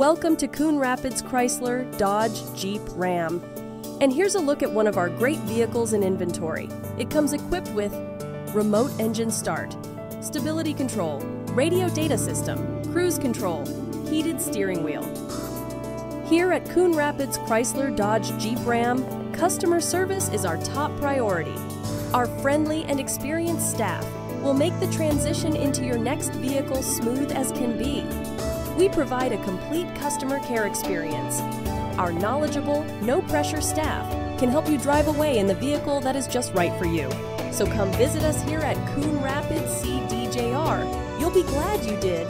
Welcome to Coon Rapids Chrysler, Dodge, Jeep, Ram. And here's a look at one of our great vehicles in inventory. It comes equipped with remote engine start, stability control, radio data system, cruise control, heated steering wheel. Here at Coon Rapids Chrysler, Dodge, Jeep, Ram, customer service is our top priority. Our friendly and experienced staff will make the transition into your next vehicle smooth as can be. We provide a complete customer care experience. Our knowledgeable, no pressure staff can help you drive away in the vehicle that is just right for you. So come visit us here at Coon Rapids CDJR. You'll be glad you did.